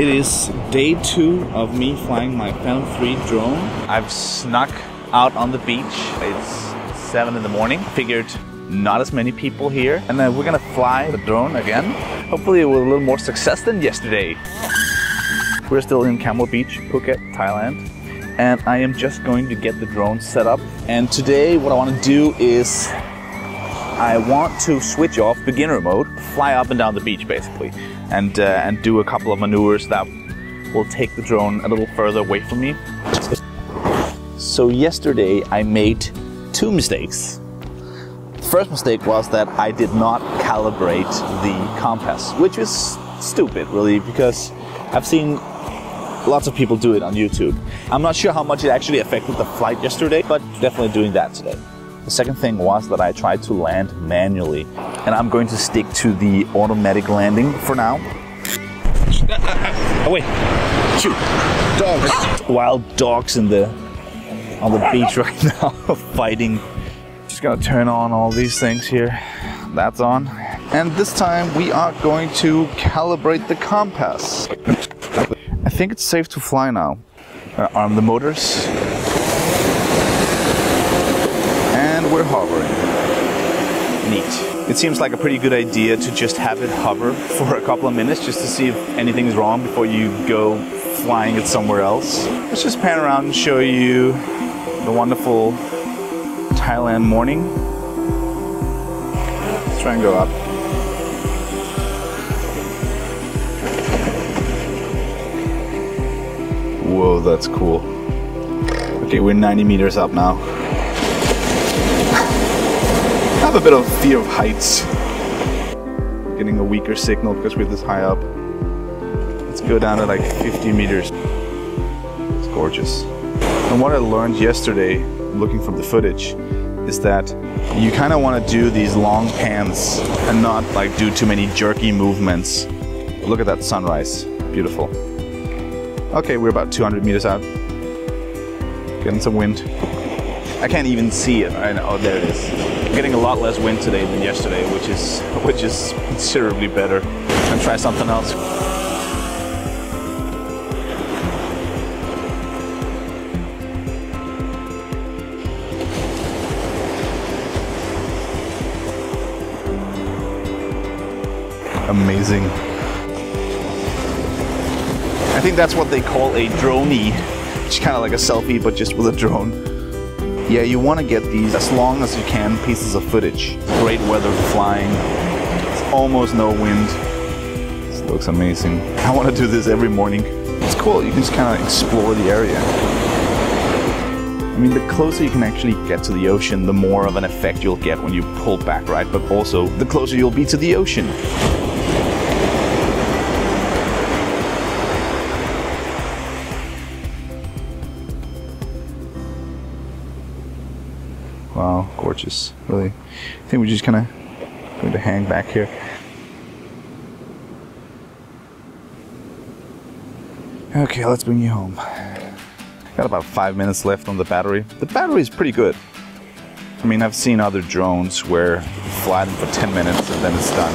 It is day two of me flying my Phantom 3 drone. I've snuck out on the beach. It's 7 in the morning. Figured not as many people here. And then we're gonna fly the drone again. Hopefully with a little more success than yesterday. We're still in Kamala Beach, Phuket, Thailand. And I am just going to get the drone set up. And today what I wanna do is I want to switch off beginner mode, fly up and down the beach basically, and, uh, and do a couple of maneuvers that will take the drone a little further away from me. So yesterday I made two mistakes. First mistake was that I did not calibrate the compass, which is stupid really because I've seen lots of people do it on YouTube. I'm not sure how much it actually affected the flight yesterday, but definitely doing that today. The second thing was that I tried to land manually, and I'm going to stick to the automatic landing for now. Oh wait, shoot, dogs! Wild dogs in the on the beach right now, fighting just gonna turn on all these things here. That's on. And this time we are going to calibrate the compass. I think it's safe to fly now. Uh, arm the motors. And we're hovering. Neat. It seems like a pretty good idea to just have it hover for a couple of minutes just to see if anything's wrong before you go flying it somewhere else. Let's just pan around and show you the wonderful Thailand morning. Let's try and go up. Whoa, that's cool. Okay, we're 90 meters up now. Have a bit of fear of heights. Getting a weaker signal because we're this high up. Let's go down to like 50 meters. It's gorgeous. And what I learned yesterday, looking from the footage, is that you kind of want to do these long pans and not like do too many jerky movements. Look at that sunrise. Beautiful. Okay, we're about 200 meters out. Getting some wind. I can't even see it. Oh, there it is. I'm getting a lot less wind today than yesterday, which is which is considerably better. And try something else. Amazing. I think that's what they call a dronie, is kind of like a selfie, but just with a drone. Yeah, you want to get these as long as you can pieces of footage. Great weather flying. It's almost no wind. This looks amazing. I want to do this every morning. It's cool. You can just kind of explore the area. I mean, the closer you can actually get to the ocean, the more of an effect you'll get when you pull back, right? But also, the closer you'll be to the ocean. Wow, gorgeous. Really. I think we're just kind of going to hang back here. Okay, let's bring you home. Got about five minutes left on the battery. The battery is pretty good. I mean, I've seen other drones where you fly them for 10 minutes and then it's done.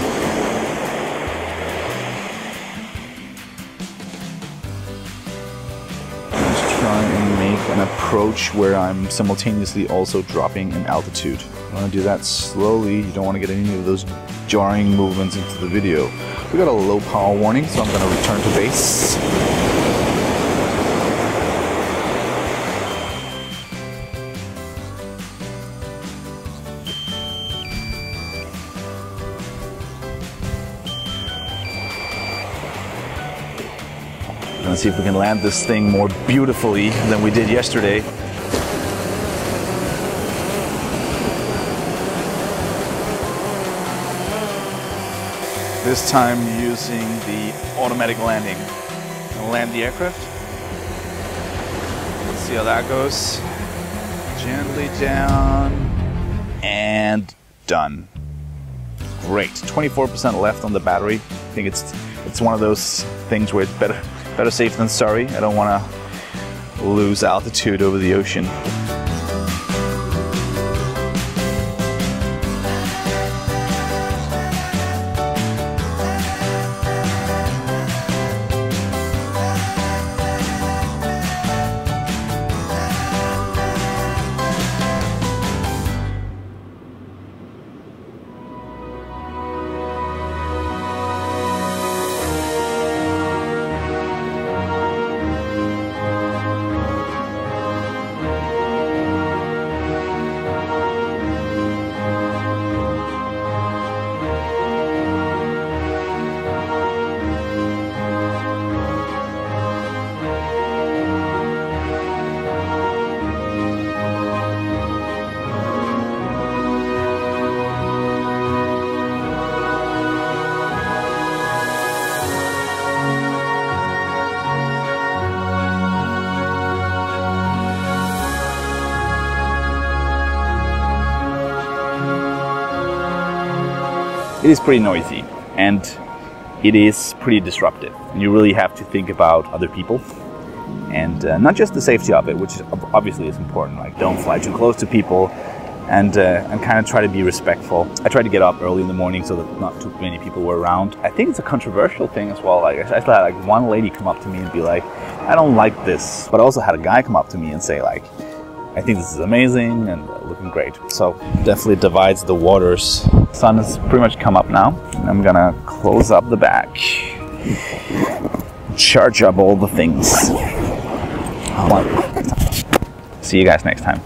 try and an approach where I'm simultaneously also dropping in altitude. I want to do that slowly. You don't want to get any of those jarring movements into the video. We got a low power warning, so I'm going to return to base. Let's see if we can land this thing more beautifully than we did yesterday. This time using the automatic landing. Land the aircraft. Let's see how that goes. Gently down and done. Great. 24% left on the battery. I think it's it's one of those things where it's better better safe than sorry. I don't want to lose altitude over the ocean. It is pretty noisy and it is pretty disruptive. And you really have to think about other people and uh, not just the safety of it, which obviously is important. Like don't fly too close to people and uh, and kind of try to be respectful. I tried to get up early in the morning so that not too many people were around. I think it's a controversial thing as well. Like I had like one lady come up to me and be like, "I don't like this," but I also had a guy come up to me and say like, "I think this is amazing and uh, looking great." So definitely divides the waters. Sun has pretty much come up now. I'm gonna close up the back, charge up all the things. See you guys next time.